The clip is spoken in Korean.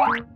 What?